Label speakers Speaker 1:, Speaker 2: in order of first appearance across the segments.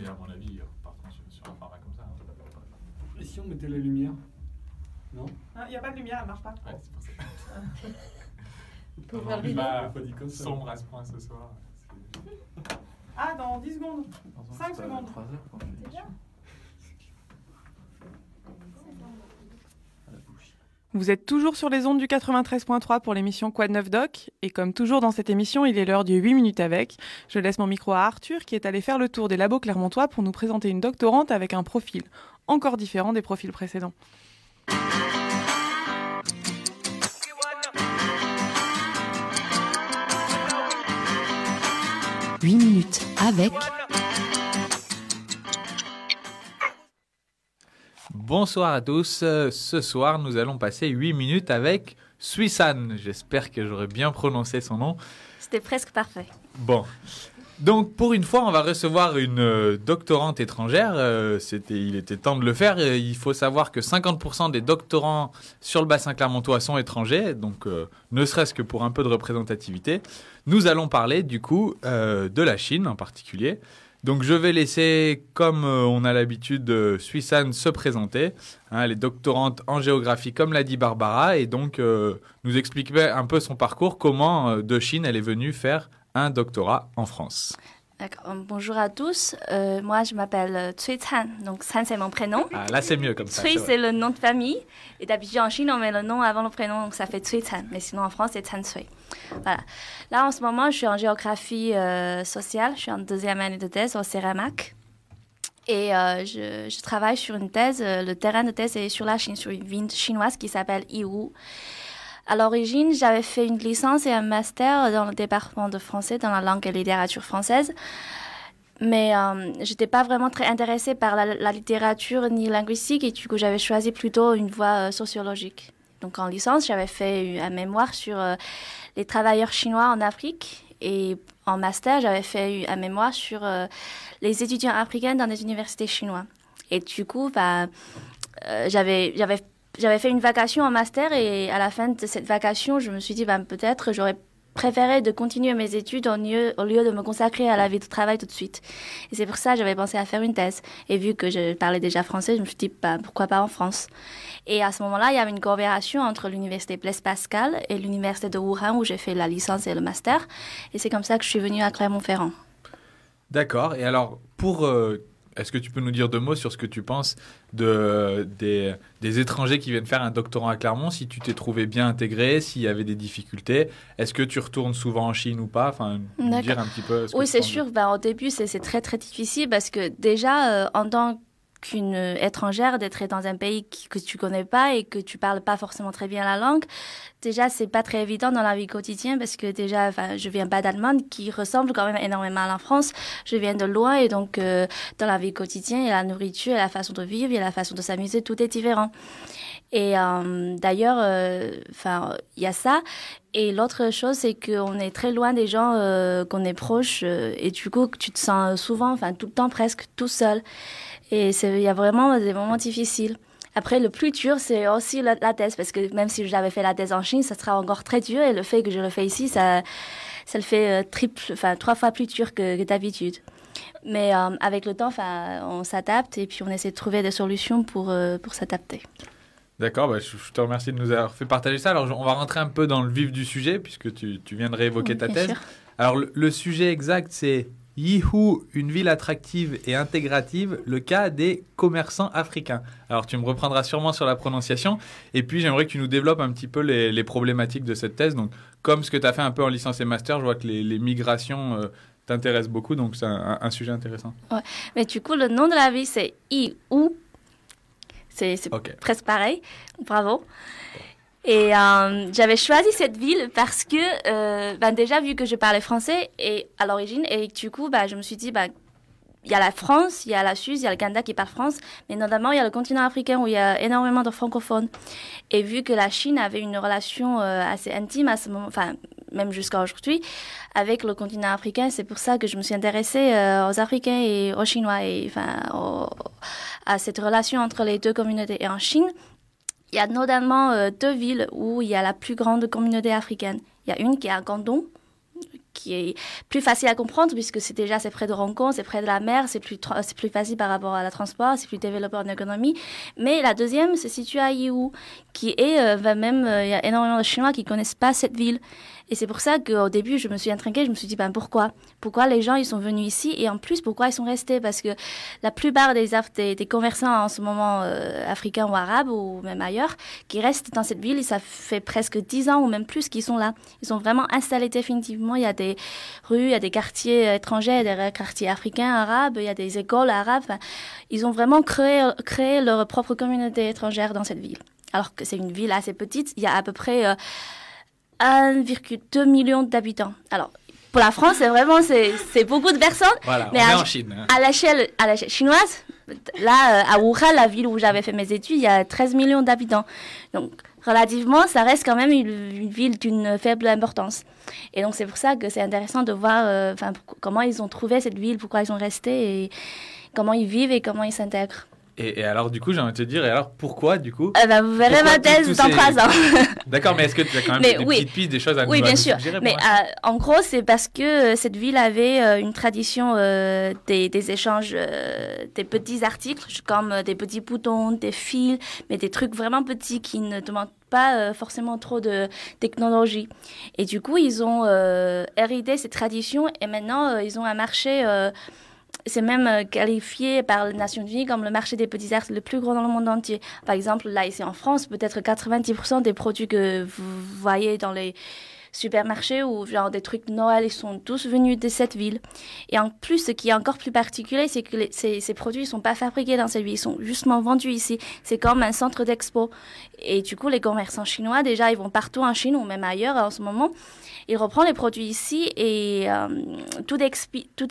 Speaker 1: Et à mon avis, partons sur, sur un format comme ça. hein.
Speaker 2: Et si on mettait la lumière? Non?
Speaker 3: Il n'y a pas de lumière, elle marche pas.
Speaker 1: Ouais, c'est pour ça.
Speaker 4: Pour
Speaker 1: On
Speaker 4: voir
Speaker 1: est
Speaker 4: les
Speaker 1: pas
Speaker 2: Pas dit comme ça.
Speaker 1: sombre à ce point ce soir.
Speaker 3: Ah, dans 10 secondes. 5 secondes.
Speaker 5: Vous êtes toujours sur les ondes du 93.3 pour l'émission Quad 9 Doc? Et comme toujours dans cette émission, il est l'heure du 8 minutes avec. Je laisse mon micro à Arthur qui est allé faire le tour des labos clermontois pour nous présenter une doctorante avec un profil encore différent des profils précédents.
Speaker 4: Huit minutes avec
Speaker 6: Bonsoir à tous. Ce soir, nous allons passer 8 minutes avec Suissan. J'espère que j'aurai bien prononcé son nom.
Speaker 7: C'était presque parfait.
Speaker 6: Bon. Donc, pour une fois, on va recevoir une euh, doctorante étrangère. Euh, c'était, il était temps de le faire. Euh, il faut savoir que 50% des doctorants sur le bassin clermontois sont étrangers. Donc, euh, ne serait-ce que pour un peu de représentativité. Nous allons parler, du coup, euh, de la Chine en particulier. Donc, je vais laisser, comme euh, on a l'habitude, de Suissan se présenter. Hein, elle est doctorante en géographie, comme l'a dit Barbara. Et donc, euh, nous expliquer un peu son parcours, comment euh, de Chine elle est venue faire un doctorat en France.
Speaker 7: Bonjour à tous. Euh, moi, je m'appelle euh, Cui Can. Donc, Can, c'est mon prénom.
Speaker 6: Ah, là, c'est mieux comme ça.
Speaker 7: Cui,
Speaker 6: c'est
Speaker 7: le nom de famille. Et d'habitude, en Chine, on met le nom avant le prénom. Donc, ça fait Cui Can. Mais sinon, en France, c'est Can Cui. Voilà. Là, en ce moment, je suis en géographie euh, sociale. Je suis en deuxième année de thèse au CERAMAC. Et euh, je, je travaille sur une thèse. le terrain de thèse est sur la Chine, sur une ville chinoise qui s'appelle Yiwu. À l'origine, j'avais fait une licence et un master dans le département de français, dans la langue et littérature française. Mais euh, j'étais pas vraiment très intéressée par la, littérature ni linguistique et du coup j'avais choisi plutôt une voie euh, sociologique. Donc en licence, j'avais fait un mémoire sur euh, les travailleurs chinois en Afrique et en master, j'avais fait un mémoire sur euh, les étudiants africains dans des universités chinoises. Et du coup, bah, j'avais j'avais fait une vacation en master et à la fin de cette vacation, je me suis dit bah, peut-être j'aurais préféré de continuer mes études au lieu, au lieu de me consacrer à la vie de travail tout de suite. Et c'est pour ça que j'avais pensé à faire une thèse. Et vu que je parlais déjà français, je me suis dit bah, pourquoi pas en France? Et à ce moment-là, il y avait une coopération entre l'université Blaise Pascal et l'université de Wuhan où j'ai fait la licence et le master. Et c'est comme ça que je suis venue à Clermont-Ferrand.
Speaker 6: D'accord. Et alors, pour. euh, Est-ce que tu peux nous dire deux mots sur ce que tu penses de, des, des étrangers qui viennent faire un doctorat à Clermont? Si tu t'es trouvé bien intégré, s'il y avait des difficultés Est-ce que tu retournes souvent en Chine ou pas? Enfin, nous dire un petit peu. ce que
Speaker 7: Oui, c'est
Speaker 6: de-
Speaker 7: sûr. Ben, au début, c'est très, très difficile parce que déjà, euh, en tant qu'une étrangère, d'être dans un pays que tu connais pas et que tu parles pas forcément très bien la langue, déjà, c'est pas très évident dans la vie quotidienne parce que déjà, enfin, je viens pas d'Allemagne qui ressemble quand même énormément à la France. Je viens de loin et donc, euh, dans la vie quotidienne, a la nourriture, a la façon de vivre, a la façon de s'amuser, tout est différent. Et euh, d'ailleurs, euh, enfin, il y a ça. Et l'autre chose, c'est qu'on est très loin des gens qu'on est proche et du coup, tu te sens souvent, enfin tout le temps presque tout seul. Et il y a vraiment des moments difficiles. Après, le plus dur, c'est aussi la, la thèse, parce que même si j'avais fait la thèse en Chine, ça sera encore très dur. Et le fait que je le fais ici, ça, ça le fait euh, triple, enfin trois fois plus dur que, que d'habitude. Mais euh, avec le temps, on s'adapte et puis on essaie de trouver des solutions pour, euh, pour s'adapter.
Speaker 6: D'accord, bah, je, je te remercie de nous avoir fait partager ça. Alors, on va rentrer un peu dans le vif du sujet, puisque tu, tu viens de réévoquer
Speaker 7: Oui,
Speaker 6: ta thèse.
Speaker 7: sûr.
Speaker 6: Alors, le, le sujet exact, c'est Yihu, une ville attractive et intégrative, le cas des commerçants africains. Alors, tu me reprendras sûrement sur la prononciation. Et puis, j'aimerais que tu nous développes un petit peu les, les problématiques de cette thèse. Donc, comme ce que tu as fait un peu en licence et master, je vois que les, les migrations euh, t'intéressent beaucoup, donc c'est un, un sujet intéressant.
Speaker 7: Mais du coup, le nom de la ville, c'est I-U. C'est presque pareil. Bravo. Et euh, j'avais choisi cette ville parce que, euh, ben déjà, vu que je parlais français et, à l'origine, et du coup, ben, je me suis dit, ben, il y a la France, il y a la Suisse, il y a le Canada qui parle France, mais notamment, il y a le continent africain où il y a énormément de francophones. Et vu que la Chine avait une relation euh, assez intime à ce moment, enfin, même jusqu'à aujourd'hui, avec le continent africain, c'est pour ça que je me suis intéressée euh, aux Africains et aux Chinois, et enfin, au- à cette relation entre les deux communautés. Et en Chine, il y a notamment euh, deux villes où il y a la plus grande communauté africaine. Il y a une qui est à Guangdong, qui est plus facile à comprendre puisque c'est déjà c'est près de Hong Kong, c'est près de la mer, c'est plus c'est plus facile par rapport à la transport, c'est plus développé en économie. Mais la deuxième se situe à Yiwu, qui est euh, va même euh, il y a énormément de Chinois qui connaissent pas cette ville. Et c'est pour ça qu'au début, je me suis intriguée, je me suis dit, ben pourquoi? Pourquoi les gens, ils sont venus ici? Et en plus, pourquoi ils sont restés? Parce que la plupart des, des, des commerçants en ce moment, euh, africains ou arabes, ou même ailleurs, qui restent dans cette ville, ça fait presque 10 ans ou même plus qu'ils sont là. Ils sont vraiment installés définitivement. Il y a des rues, il y a des quartiers étrangers, y a des quartiers africains, arabes, il y a des écoles arabes. Ils ont vraiment créé, créé leur propre communauté étrangère dans cette ville. Alors que c'est une ville assez petite, il y a à peu près... euh, 1,2 million d'habitants. Alors, pour la France, c'est vraiment c'est beaucoup de personnes.
Speaker 6: Voilà,
Speaker 7: Mais
Speaker 6: on est
Speaker 7: à-
Speaker 6: en Chine. hein.
Speaker 7: À l'échelle à l'échelle chinoise, là, euh, à Wuhan, la ville où j'avais fait mes études, il y a 13 millions d'habitants. Donc, relativement, ça reste quand même une, une ville d'une faible importance. Et donc, c'est pour ça que c'est intéressant de voir euh, comment ils ont trouvé cette ville, pourquoi ils sont restés et comment ils vivent et comment ils s'intègrent.
Speaker 6: Et, et alors, du coup, j'ai envie de te dire, et alors pourquoi, du coup
Speaker 7: Euh, ben, vous verrez ma thèse dans
Speaker 6: ces-
Speaker 7: trois ans.
Speaker 6: D'accord, mais est-ce que tu as quand même
Speaker 7: Mais
Speaker 6: des
Speaker 7: oui.
Speaker 6: petites pistes, des choses à nous,
Speaker 7: Oui, bien sûr. Mais euh, en gros, c'est parce que euh, cette ville avait euh, une tradition des, des échanges, des petits articles, comme des petits boutons, des fils, mais des trucs vraiment petits qui ne demandent pas forcément trop de technologie. Et du coup, ils ont hérité cette tradition et maintenant, ils ont un marché. C'est même euh, qualifié par les Nations Unies comme le marché des petits arts le plus grand dans le monde entier. Par exemple, là, ici en France, peut-être 90% des produits que vous voyez dans les supermarchés ou genre des trucs Noël, ils sont tous venus de cette ville. Et en plus, ce qui est encore plus particulier, c'est que ces, produits ne sont pas fabriqués dans cette ville, ils sont justement vendus ici. C'est comme un centre d'expo. Et du coup, les commerçants chinois, déjà, ils vont partout en Chine ou même ailleurs en ce moment. Ils reprennent les produits ici et euh, tout, est tout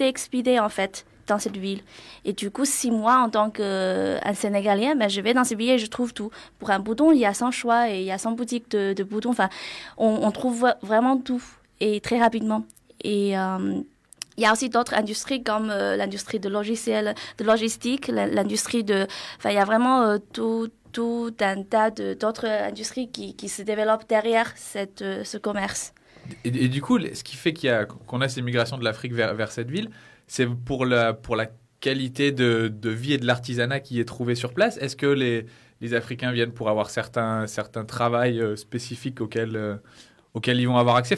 Speaker 7: en fait dans cette ville. Et du coup, si moi, en tant qu'un Sénégalien, ben, je vais dans ces billets et je trouve tout. Pour un bouton, il y a 100 choix et il y a 100 boutiques de, boutons. Enfin, on, trouve vra- vraiment tout et très rapidement. Et euh, il y a aussi d'autres industries comme euh, l'industrie de logiciels, de logistique, l'industrie de... Enfin, il y a vraiment euh, tout, tout un tas d'autres industries qui, qui se développent derrière cette, ce commerce.
Speaker 6: Et, du coup, ce qui fait y a- qu'on a ces migrations de l'Afrique vers, vers cette ville, c'est pour la, pour la qualité de, de vie et de l'artisanat qui est trouvé sur place. Est-ce que les, les Africains viennent pour avoir certains, certains travails euh, spécifiques auxquels, euh, auxquels ils vont avoir accès?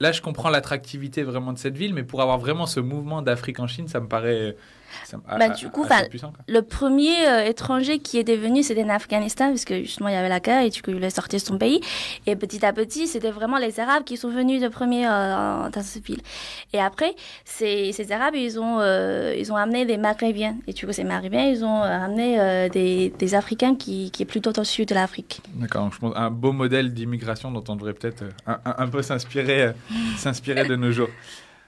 Speaker 6: Là, je comprends l'attractivité vraiment de cette ville, mais pour avoir vraiment ce mouvement d'Afrique en Chine, ça me paraît ça me-
Speaker 7: Bah,
Speaker 6: a-
Speaker 7: du coup, enfin,
Speaker 6: puissant. quoi.
Speaker 7: Le premier euh, étranger qui est devenu, c'était en Afghanistan, parce que justement, il y avait la guerre et du coup, il est sorti de son pays. Et petit à petit, c'était vraiment les Arabes qui sont venus de premier euh, dans cette ville. Et après, ces, ces Arabes, ils ont, euh, ils ont amené des Maghrébiens. Et du coup, ces Maghrébiens, ils ont amené des, des Africains qui, qui est plutôt au sud de l'Afrique.
Speaker 6: D'accord, je pense un beau modèle d'immigration dont on devrait peut-être un, un- un peu s'inspirer s'inspirer de nos jours.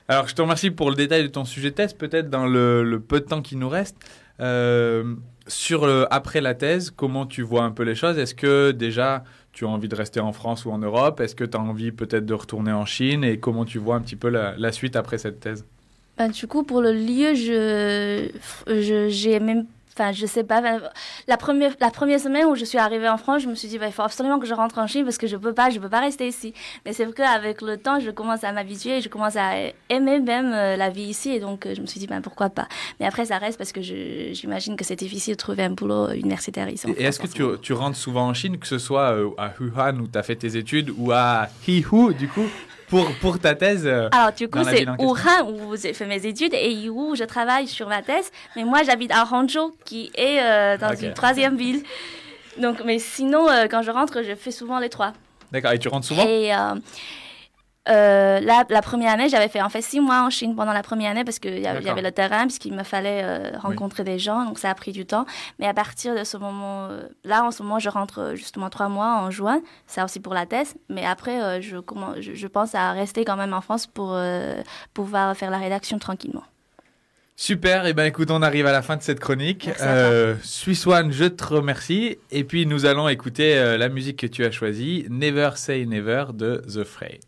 Speaker 6: Alors, je te remercie pour le détail de ton sujet thèse. Peut-être dans le, le peu de temps qui nous reste, euh, sur le, après la thèse, comment tu vois un peu les choses? Est-ce que déjà tu as envie de rester en France ou en Europe? Est-ce que tu as envie peut-être de retourner en Chine? Et comment tu vois un petit peu la, la suite après cette thèse?
Speaker 7: Ben, du coup, pour le lieu, je, j'ai même, enfin, je sais pas. La première, la première semaine où je suis arrivée en France, je me suis dit, ben, il faut absolument que je rentre en Chine parce que je peux pas, je peux pas rester ici. Mais c'est vrai qu'avec le temps, je commence à m'habituer, je commence à aimer même euh, la vie ici, et donc euh, je me suis dit, ben, pourquoi pas. Mais après, ça reste parce que j'imagine que c'est difficile de trouver un boulot universitaire ici.
Speaker 6: Et est-ce que tu rentres souvent en Chine, que ce soit euh, à Wuhan où tu as fait tes études ou à Hihu, du coup, pour, pour ta thèse euh,
Speaker 7: Alors, du coup, c'est. Wuhan où j'ai fait mes études et où je travaille sur ma thèse. Mais moi, j'habite à Hangzhou, qui est euh, dans une troisième ville. Donc, mais sinon, euh, quand je rentre, je fais souvent les trois.
Speaker 6: D'accord, et tu rentres souvent?
Speaker 7: Et euh, euh, la, première année, j'avais fait en fait six mois en Chine pendant la première année parce qu'il y, avait le terrain, puisqu'il me fallait euh, rencontrer des gens, donc ça a pris du temps. Mais à partir de ce moment, euh, là en ce moment, je rentre justement trois mois en juin, ça aussi pour la thèse. Mais après, je, commence, je, je pense à rester quand même en France pour pouvoir faire la rédaction tranquillement.
Speaker 6: Super, et ben écoute, on arrive à la fin de cette chronique. Euh, Swiss One, je te remercie. Et puis nous allons écouter la musique que tu as choisie, Never Say Never de The Fray.